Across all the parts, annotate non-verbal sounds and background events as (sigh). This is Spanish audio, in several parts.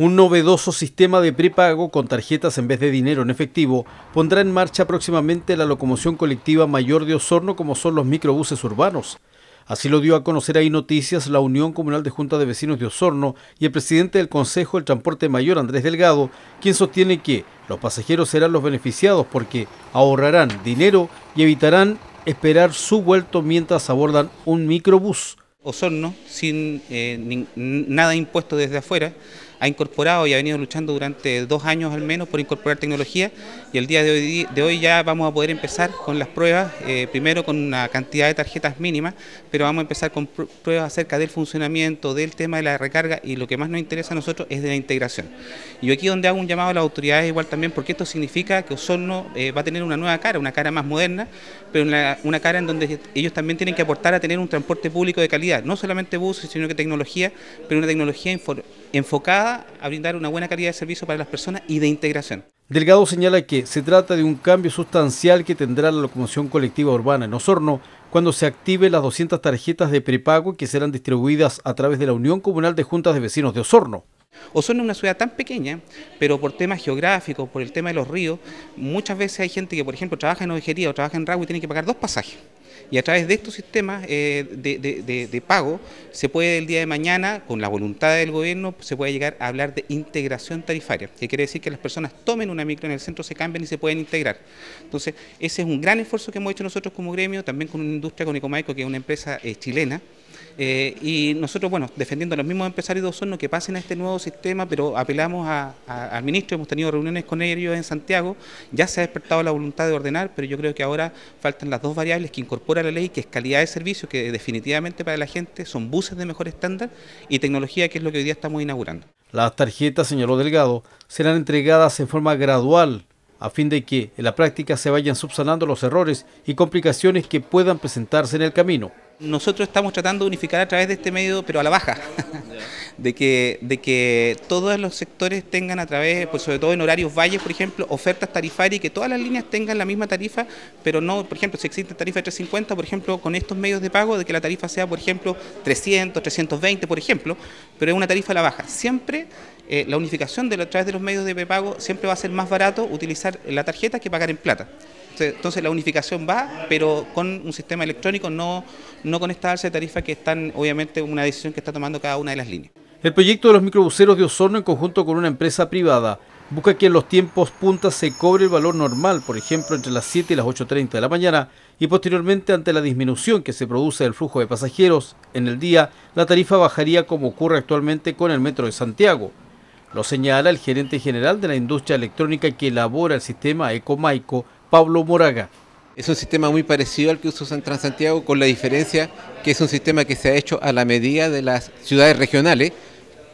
Un novedoso sistema de prepago con tarjetas en vez de dinero en efectivo pondrá en marcha próximamente la locomoción colectiva mayor de Osorno como son los microbuses urbanos. Así lo dio a conocer ahí noticias la Unión Comunal de Junta de Vecinos de Osorno y el presidente del Consejo del Transporte Mayor, Andrés Delgado, quien sostiene que los pasajeros serán los beneficiados porque ahorrarán dinero y evitarán esperar su vuelto mientras abordan un microbús. Osorno, sin eh, nada impuesto desde afuera, ha incorporado y ha venido luchando durante dos años al menos por incorporar tecnología y el día de hoy, ya vamos a poder empezar con las pruebas, eh, primero con una cantidad de tarjetas mínimas, pero vamos a empezar con pruebas acerca del funcionamiento, del tema de la recarga y lo que más nos interesa a nosotros es de la integración. Y aquí donde hago un llamado a las autoridades igual también porque esto significa que Osorno eh, va a tener una nueva cara, una cara más moderna, pero una cara en donde ellos también tienen que aportar a tener un transporte público de calidad, no solamente buses, sino que tecnología, pero una tecnología enfocada a brindar una buena calidad de servicio para las personas y de integración. Delgado señala que se trata de un cambio sustancial que tendrá la locomoción colectiva urbana en Osorno cuando se active las 200 tarjetas de prepago que serán distribuidas a través de la Unión Comunal de Juntas de Vecinos de Osorno. Osorno es una ciudad tan pequeña, pero por temas geográficos, por el tema de los ríos, muchas veces hay gente que, por ejemplo, trabaja en Ovejería o trabaja en Rago y tiene que pagar dos pasajes y a través de estos sistemas eh, de, pago se puede el día de mañana, con la voluntad del gobierno, se puede llegar a hablar de integración tarifaria, que quiere decir que las personas tomen una micro en el centro, se cambien y se pueden integrar. Entonces, ese es un gran esfuerzo que hemos hecho nosotros como gremio, también con una industria, con Ecomaico, que es una empresa eh, chilena, eh, y nosotros, bueno, defendiendo a los mismos empresarios de Osorno que pasen a este nuevo sistema, pero apelamos al ministro, hemos tenido reuniones con ellos en Santiago, ya se ha despertado la voluntad de ordenar, pero yo creo que ahora faltan las dos variables que incorpora la ley, que es calidad de servicio, que definitivamente para la gente son buses de mejor estándar, y tecnología, que es lo que hoy día estamos inaugurando. Las tarjetas, señaló Delgado, serán entregadas en forma gradual a fin de que en la práctica se vayan subsanando los errores y complicaciones que puedan presentarse en el camino nosotros estamos tratando de unificar a través de este medio, pero a la baja, (laughs) de que, de que todos los sectores tengan a través, pues sobre todo en horarios valles, por ejemplo, ofertas tarifarias y que todas las líneas tengan la misma tarifa, pero no, por ejemplo, si existe tarifa de 350, por ejemplo, con estos medios de pago, de que la tarifa sea, por ejemplo, 300, 320, por ejemplo, pero es una tarifa a la baja. Siempre eh, la unificación de a través de los medios de pago siempre va a ser más barato utilizar la tarjeta que pagar en plata. Entonces la unificación va, pero con un sistema electrónico, no, no con esta alza de tarifa que están, obviamente, una decisión que está tomando cada una de las líneas. El proyecto de los microbuseros de Osorno en conjunto con una empresa privada busca que en los tiempos puntas se cobre el valor normal, por ejemplo, entre las 7 y las 8.30 de la mañana, y posteriormente ante la disminución que se produce del flujo de pasajeros en el día, la tarifa bajaría como ocurre actualmente con el Metro de Santiago. Lo señala el gerente general de la industria electrónica que elabora el sistema Ecomaico, Pablo Moraga. Es un sistema muy parecido al que usa San Santiago, con la diferencia que es un sistema que se ha hecho a la medida de las ciudades regionales,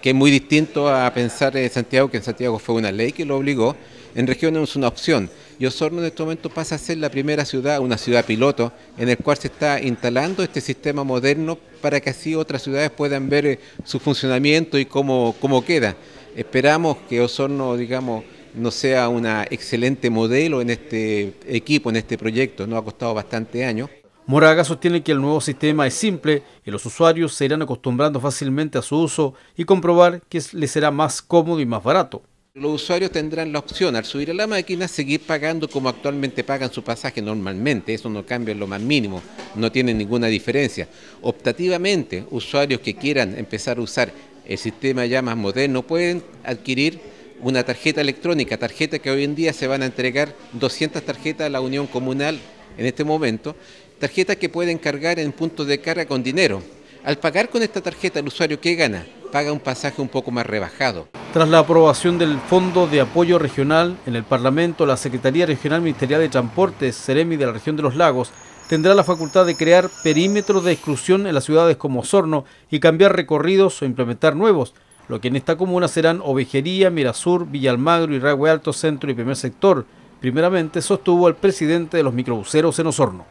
que es muy distinto a pensar en Santiago, que en Santiago fue una ley que lo obligó, en regiones es una opción. Y Osorno en este momento pasa a ser la primera ciudad, una ciudad piloto, en el cual se está instalando este sistema moderno para que así otras ciudades puedan ver eh, su funcionamiento y cómo, cómo queda. Esperamos que Osorno, digamos, no sea una excelente modelo en este equipo, en este proyecto. Nos ha costado bastante años. Moraga sostiene que el nuevo sistema es simple y los usuarios se irán acostumbrando fácilmente a su uso y comprobar que les será más cómodo y más barato. Los usuarios tendrán la opción al subir a la máquina seguir pagando como actualmente pagan su pasaje normalmente, eso no cambia en lo más mínimo, no tiene ninguna diferencia. Optativamente, usuarios que quieran empezar a usar el sistema ya más moderno pueden adquirir una tarjeta electrónica, tarjeta que hoy en día se van a entregar 200 tarjetas a la Unión Comunal en este momento, tarjetas que pueden cargar en puntos de carga con dinero. Al pagar con esta tarjeta, el usuario que gana paga un pasaje un poco más rebajado. Tras la aprobación del Fondo de Apoyo Regional en el Parlamento, la Secretaría Regional Ministerial de Transportes, Ceremi de la región de los lagos, tendrá la facultad de crear perímetros de exclusión en las ciudades como Osorno y cambiar recorridos o implementar nuevos, lo que en esta comuna serán Ovejería, Mirasur, Villalmagro y Ragüe Alto Centro y Primer Sector. Primeramente sostuvo el presidente de los microbuseros en Osorno.